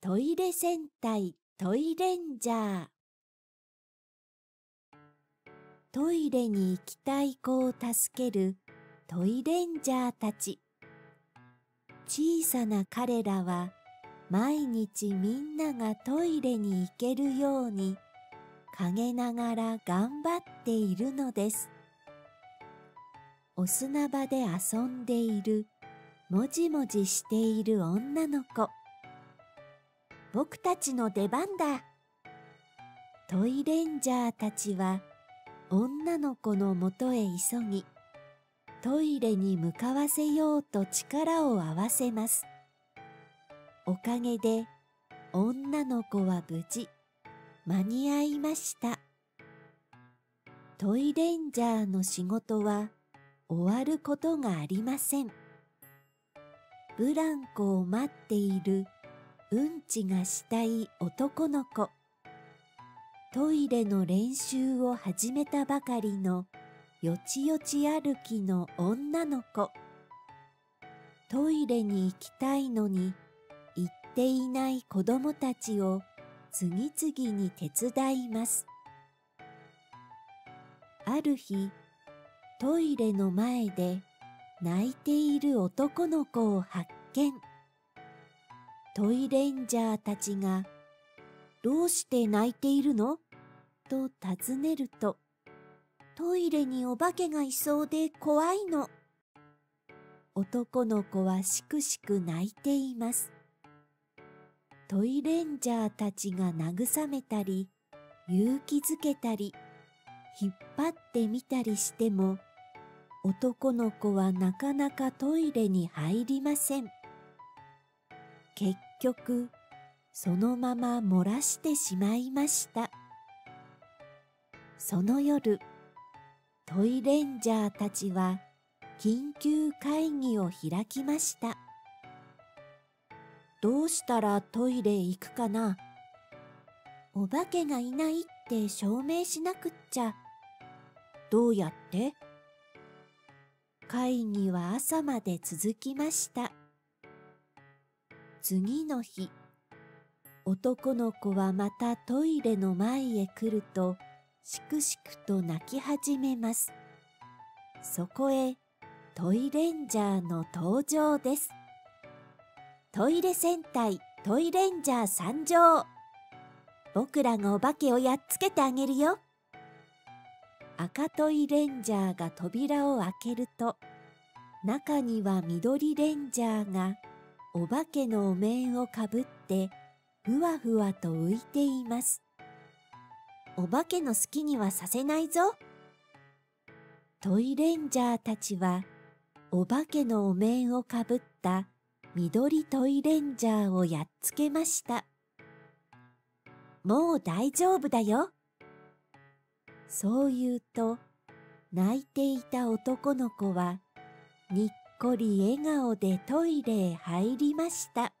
トイレ戦隊トイレンジャー。トイレに行きたい子を助けるトイレンジャーたち。小さな彼らは毎日みんながトイレに行けるように陰ながら頑張っているのです。お砂場で遊んでいるもじもじしている女の子。僕たちの出番だ。トイレンジャーたちは女の子のもとへ急ぎトイレに向かわせようと力を合わせます。おかげで女の子は無事間に合いました。トイレンジャーの仕事は終わることがありません。ブランコを待っているうんちがしたい男の子。トイレの練習を始めたばかりのよちよち歩きの女の子。トイレに行きたいのに行っていない子供たちを次々に手伝います。ある日トイレの前で泣いている男の子を発見。トイレンジャーたちが「どうして泣いているの?」と尋ねるとトイレにお化けがいそうで怖いの。男の子はしくしく泣いています。トイレンジャーたちが慰めたり、勇気づけたり、引っ張ってみたりしても、男の子はなかなかトイレに入りません。結局、そのまま漏らしてしまいました。その夜、トイレンジャーたちは緊急会議を開きました。どうしたらトイレ行くかな？お化けがいないって証明しなくっちゃ。どうやって？会議は朝まで続きました。次の日、男の子はまたトイレの前へ来ると、しくしくと泣き始めます。そこへトイレンジャーの登場です。トイレ戦隊トイレンジャー参上僕らがお化けをやっつけてあげるよ赤トイレンジャーが扉を開けると中には緑レンジャーがお化けのお面をかぶってふわふわと浮いています。お化けの好きにはさせないぞ。トイレンジャーたちは、お化けのお面をかぶった緑トイレンジャーをやっつけました。もう大丈夫だよ。そう言うと、泣いていた男の子は、にっこり笑顔でトイレへ入りました。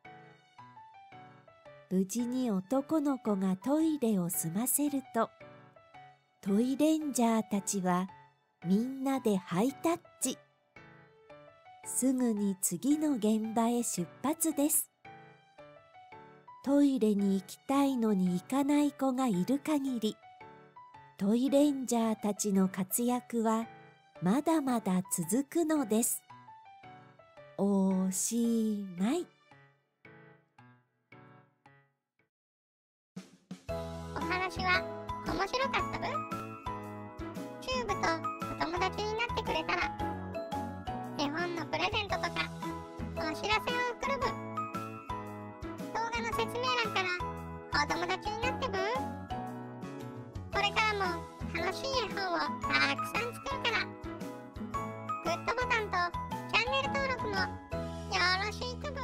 無事に男の子がトイレを済ませると、トイレンジャーたちはみんなでハイタッチ。すぐに次の現場へ出発です。トイレに行きたいのに行かない子がいる限り、トイレンジャーたちの活躍はまだまだ続くのです。おしまい。お。話は面白かったぶ？チューブとお友達になってくれたら絵本のプレゼントとかお知らせを送るぶ。動画の説明欄からお友達になってぶ？これからも楽しい絵本をたくさん作るからグッドボタンとャンネル登録もよろしくぶ